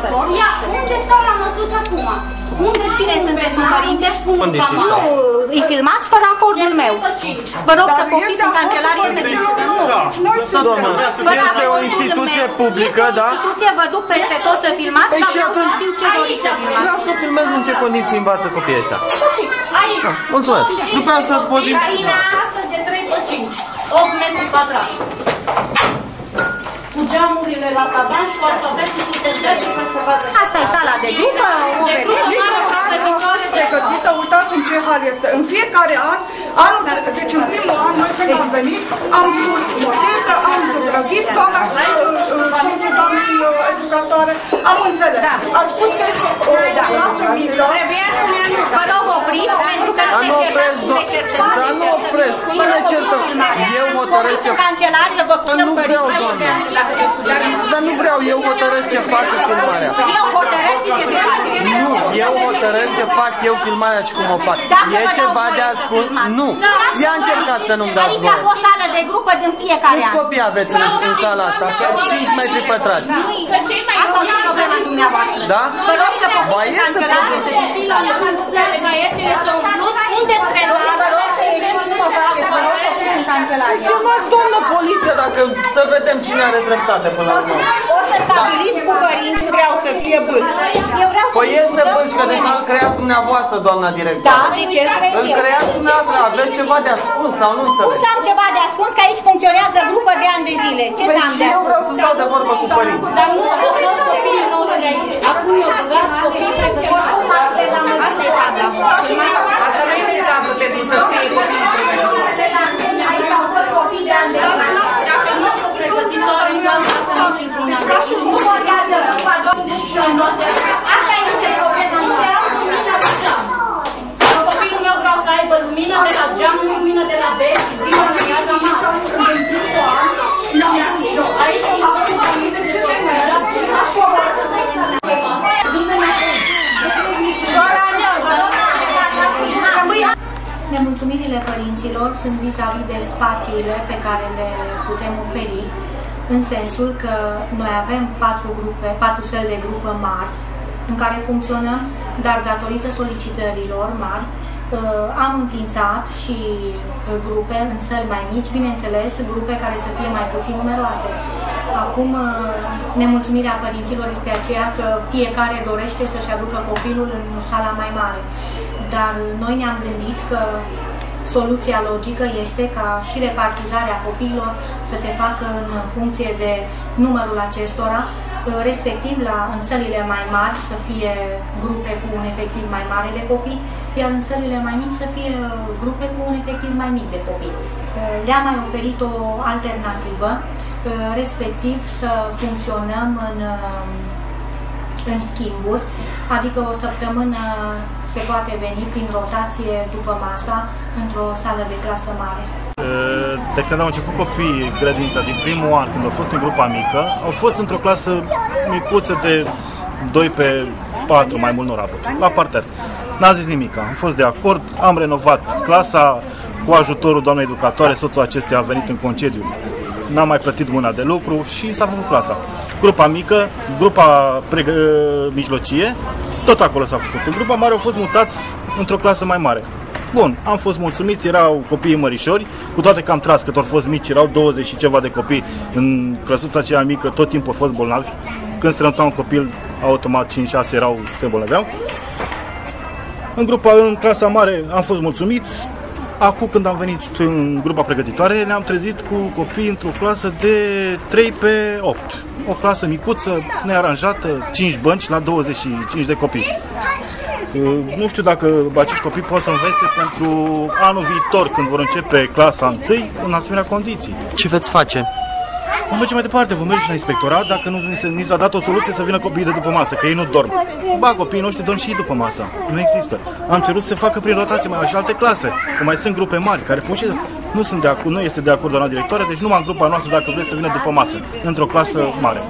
acord. Ia, unde stau la măsuță acum? Unde Cine sunteți un părinte? Condiții Nu, stau. îi filmați fără acordul meu. Vă rog să poftiți în cancelarie să discutăm. Nu. Doamnă, Fără este o acordul instituție meu. publică, Este o da? instituție, vă duc peste tot să filmați, Păi dar și vreau să atunci- știu ce doriți să filmați. Vreau să filmez în ce condiții învață copiii ăștia. Aici. Mulțumesc. După aceea să vorbim și Găina asă de 3 pe 5. 8 metri pătrați. Cu geamurile la tavan și cu alfabetul cu terdețe ca să vadă. Asta e sala de grupă, o De vedeți. grupă Nici mare, măcar nu a pregătitoare fost de pregătită, uitați în ce hal este. În fiecare an, anul, deci în primul an, noi când am venit, am pus mochetă, am zugrăvit, doamna uh, uh, doamnei uh, educatoare, am înțeles. Da. Am spus că este o clasă mică. Trebuia să ne anunț. Vă rog opriți, pentru că Dar ne nu certați, opresc, ne do- certăm. dar nu opresc. Cum ne certăm? Eu hotărăsc ce... În cancelarie, vă punem nu vreau, doamne. Dar nu vreau, eu hotărăsc ce fac cu filmarea. Eu hotărăsc ce se face. Nu, eu hotărăsc ce fac eu filmarea și cum o fac. Dacă E vă dau ceva voie de să ascuns? filmați. Nu. Ia încercați să nu-mi dați Aici voie. o sală de grupă din fiecare Câți an. copii aveți în, în sala asta? Pe 5 metri pătrați. Asta nu e problema dumneavoastră. Da? Vă rog să Ba, poftiți în este cancelarie să Copii la măsuțele, caietele s-au umplut. Unde spre Vă rog să ieșiți, nu mă faceți, vă rog poftiți în cancelarie. Chemați doamnă poliție dacă să vedem cine are dreptate până la urmă. O să stabiliți cu părinți, vreau să fie bâlci. Eu vreau să Păi este bănci, că deja îl creați dumneavoastră, doamna director. Da, de ce îl creez Îl eu? creați dumneavoastră, aveți ceva de ascuns sau nu Cum înțeleg? să am ceva de ascuns, că aici funcționează grupă de ani de zile. Ce Păi să am și de eu ascuns? vreau să stau de vorbă cu părinții. Dar nu au fost copiii noștri aici. Acum eu băgați copiii pregătitori. Asta e tabla. Asta nu este tablă pentru să scrie copiii Aici au fost copii de ani de zile. Dacă nu au fost pregătitori, înseamnă asta nici într-un an. Și nu votează grupa domnului Asta este problema noastră. Dacă copilul meu vreau să aibă lumină de la geam, nu lumină de la bec, ziua în viața mare. Aici nu Nemulțumirile părinților sunt vis-a-vis de spațiile pe care le putem oferi, în sensul că noi avem patru grupe, patru săli de grupă mari în care funcționăm, dar datorită solicitărilor mari, uh, am înființat și uh, grupe în săli mai mici, bineînțeles, grupe care să fie mai puțin numeroase. Acum, uh, nemulțumirea părinților este aceea că fiecare dorește să-și aducă copilul în sala mai mare dar noi ne-am gândit că soluția logică este ca și repartizarea copiilor să se facă în funcție de numărul acestora, respectiv la, în sălile mai mari să fie grupe cu un efectiv mai mare de copii, iar în sălile mai mici să fie grupe cu un efectiv mai mic de copii. Le-am mai oferit o alternativă, respectiv să funcționăm în în schimburi, adică o săptămână se poate veni prin rotație după masa într-o sală de clasă mare. De când au început copiii grădinița din primul an, când au fost în grupa mică, au fost într-o clasă micuță de 2 pe 4, mai mult nu raport, la parter. N-a zis nimic, am fost de acord, am renovat clasa cu ajutorul doamnei educatoare, soțul acesteia a venit în concediu n-am mai plătit mâna de lucru și s-a făcut clasa. Grupa mică, grupa pregă- mijlocie, tot acolo s-a făcut. În grupa mare au fost mutați într-o clasă mai mare. Bun, am fost mulțumiți, erau copiii mărișori, cu toate că am tras cât au fost mici, erau 20 și ceva de copii în clăsuța aceea mică, tot timpul au fost bolnavi. Când strănuta un copil, automat 5-6 erau, se bolnaveau. În grupa, în clasa mare am fost mulțumiți, Acum când am venit în grupa pregătitoare, ne-am trezit cu copii într-o clasă de 3 pe 8. O clasă micuță, nearanjată, 5 bănci la 25 de copii. Uh, Nu știu dacă acești copii pot să învețe pentru anul viitor, când vor începe clasa 1, în asemenea condiții. Ce veți face? Vom merge mai departe, vom merge și la inspectorat dacă nu ni, se, ni s-a dat o soluție să vină copiii de după masă, că ei nu dorm. Ba, copiii noștri dorm și după masă. Nu există. Am cerut să se facă prin rotație mai și alte clase, că mai sunt grupe mari care funcționează. Nu, sunt de acord, nu este de acord doamna directoare, deci numai în grupa noastră dacă vreți să vină după masă, într-o clasă mare.